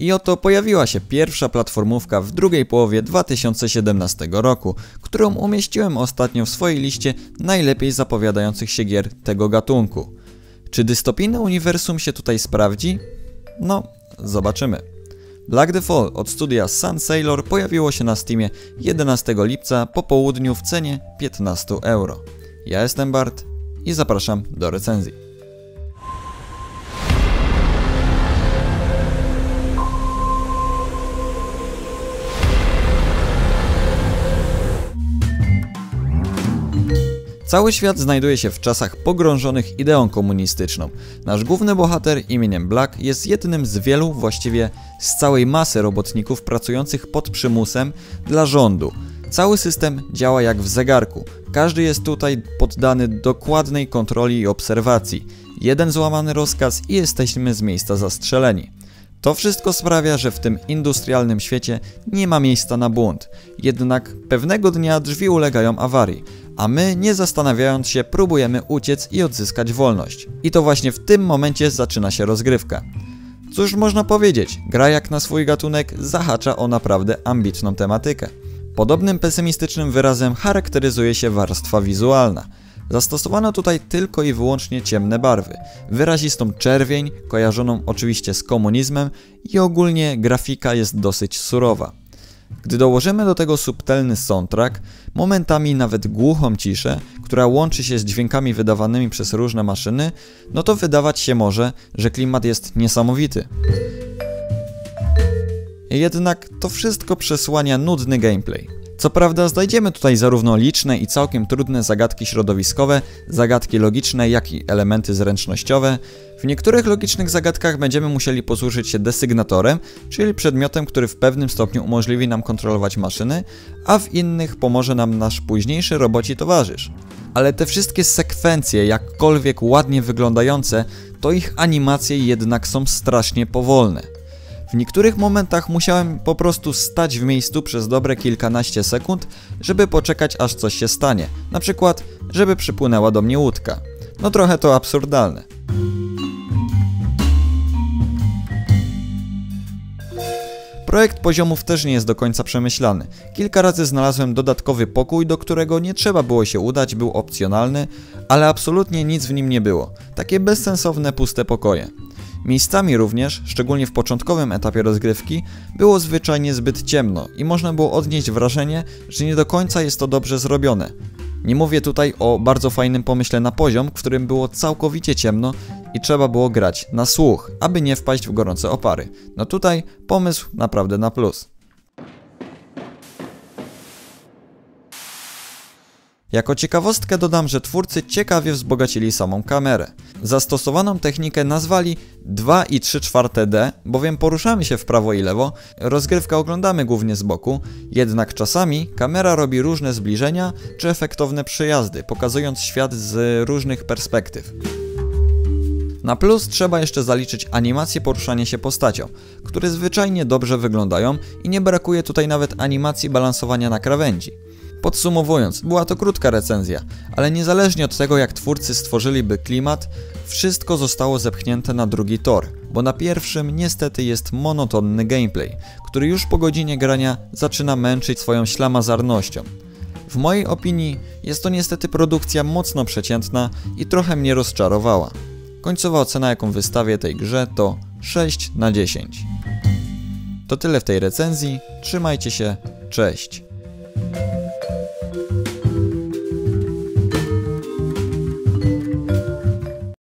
I oto pojawiła się pierwsza platformówka w drugiej połowie 2017 roku, którą umieściłem ostatnio w swojej liście najlepiej zapowiadających się gier tego gatunku. Czy dystopijne uniwersum się tutaj sprawdzi? No, zobaczymy. Black the Fall od studia Sun Sailor pojawiło się na Steamie 11 lipca po południu w cenie 15 euro. Ja jestem Bart i zapraszam do recenzji. Cały świat znajduje się w czasach pogrążonych ideą komunistyczną. Nasz główny bohater imieniem Black jest jednym z wielu, właściwie z całej masy robotników pracujących pod przymusem dla rządu. Cały system działa jak w zegarku. Każdy jest tutaj poddany dokładnej kontroli i obserwacji. Jeden złamany rozkaz i jesteśmy z miejsca zastrzeleni. To wszystko sprawia, że w tym industrialnym świecie nie ma miejsca na błąd. Jednak pewnego dnia drzwi ulegają awarii a my, nie zastanawiając się, próbujemy uciec i odzyskać wolność. I to właśnie w tym momencie zaczyna się rozgrywka. Cóż można powiedzieć, gra jak na swój gatunek zahacza o naprawdę ambitną tematykę. Podobnym pesymistycznym wyrazem charakteryzuje się warstwa wizualna. Zastosowano tutaj tylko i wyłącznie ciemne barwy, wyrazistą czerwień, kojarzoną oczywiście z komunizmem i ogólnie grafika jest dosyć surowa. Gdy dołożymy do tego subtelny soundtrack, momentami nawet głuchą ciszę, która łączy się z dźwiękami wydawanymi przez różne maszyny, no to wydawać się może, że klimat jest niesamowity. Jednak to wszystko przesłania nudny gameplay. Co prawda znajdziemy tutaj zarówno liczne i całkiem trudne zagadki środowiskowe, zagadki logiczne, jak i elementy zręcznościowe. W niektórych logicznych zagadkach będziemy musieli posłużyć się desygnatorem, czyli przedmiotem, który w pewnym stopniu umożliwi nam kontrolować maszyny, a w innych pomoże nam nasz późniejszy roboci towarzysz. Ale te wszystkie sekwencje, jakkolwiek ładnie wyglądające, to ich animacje jednak są strasznie powolne. W niektórych momentach musiałem po prostu stać w miejscu przez dobre kilkanaście sekund, żeby poczekać aż coś się stanie. Na przykład, żeby przypłynęła do mnie łódka. No trochę to absurdalne. Projekt poziomów też nie jest do końca przemyślany. Kilka razy znalazłem dodatkowy pokój, do którego nie trzeba było się udać, był opcjonalny, ale absolutnie nic w nim nie było. Takie bezsensowne, puste pokoje. Miejscami również, szczególnie w początkowym etapie rozgrywki, było zwyczajnie zbyt ciemno i można było odnieść wrażenie, że nie do końca jest to dobrze zrobione. Nie mówię tutaj o bardzo fajnym pomyśle na poziom, w którym było całkowicie ciemno i trzeba było grać na słuch, aby nie wpaść w gorące opary. No tutaj pomysł naprawdę na plus. Jako ciekawostkę dodam, że twórcy ciekawie wzbogacili samą kamerę. Zastosowaną technikę nazwali 2 i 3 czwarte D, bowiem poruszamy się w prawo i lewo, rozgrywkę oglądamy głównie z boku, jednak czasami kamera robi różne zbliżenia czy efektowne przejazdy, pokazując świat z różnych perspektyw. Na plus trzeba jeszcze zaliczyć animacje poruszania się postacią, które zwyczajnie dobrze wyglądają i nie brakuje tutaj nawet animacji balansowania na krawędzi. Podsumowując, była to krótka recenzja, ale niezależnie od tego jak twórcy stworzyliby klimat, wszystko zostało zepchnięte na drugi tor, bo na pierwszym niestety jest monotonny gameplay, który już po godzinie grania zaczyna męczyć swoją ślamazarnością. W mojej opinii jest to niestety produkcja mocno przeciętna i trochę mnie rozczarowała. Końcowa ocena jaką wystawię tej grze to 6 na 10. To tyle w tej recenzji, trzymajcie się, cześć.